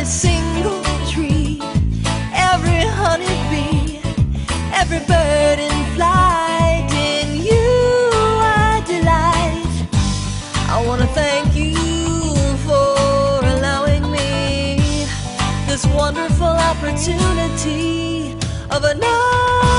every single tree, every honeybee, every bird in flight. In you I delight. I wanna thank you for allowing me this wonderful opportunity of another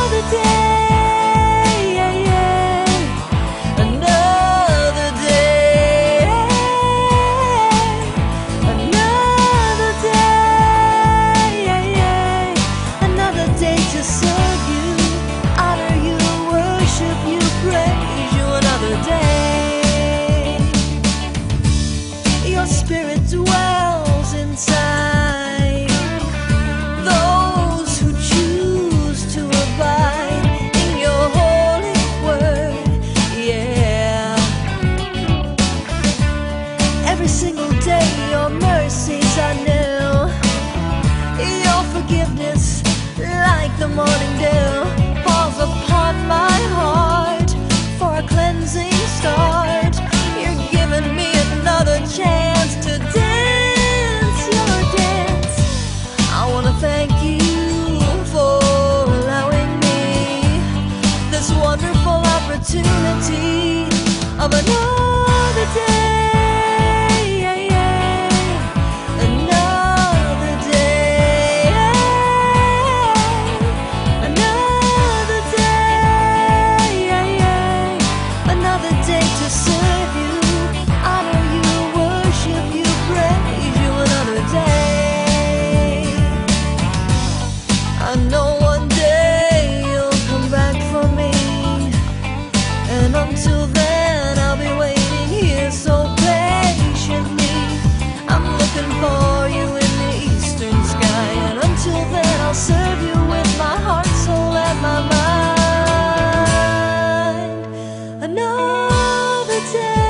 the morning dew falls upon my heart for a cleansing start. You're giving me another chance to dance your dance. I wanna thank you for allowing me this wonderful opportunity of another day. pretend